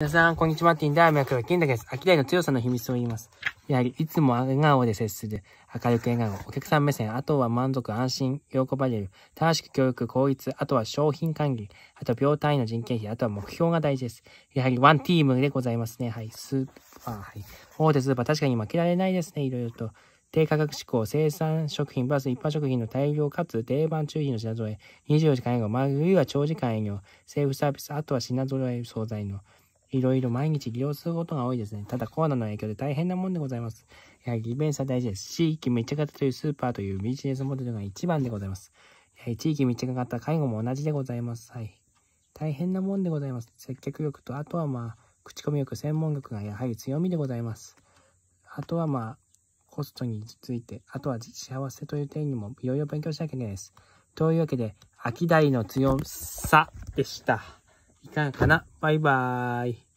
皆さん、こんにちは。ティンダーメアクロ金田です。秋代の強さの秘密を言います。やはり、いつも笑顔で接する。明るく笑顔。お客さん目線。あとは満足、安心、喜ばれる。正しく教育、効率。あとは商品管理。あと病単位の人件費。あとは目標が大事です。やはり、ワンチームでございますね。はい。スーパー、はい。大手スーパー、確かに負けられないですね。いろいろと。低価格志向、生産食品プラス一般食品の大量かつ定番注意の品揃え、24時間営業、まあるいは長時間営業、セーフサービス、あとは品揃え惣菜のいろいろ毎日利用することが多いですね。ただコロナの影響で大変なもんでございます。やはり利便性は大事です。地域密着型というスーパーというビジネスモデルが一番でございます。やはり地域密着型介護も同じでございます。はい。大変なもんでございます。接客力と、あとはまあ、口コミ力、専門力がやはり強みでございます。あとはまあ、コストについて、あとは幸せという点にもいろいろ勉強しなきゃいけないです。というわけで、秋代の強さでした。いかがかなバイバーイ。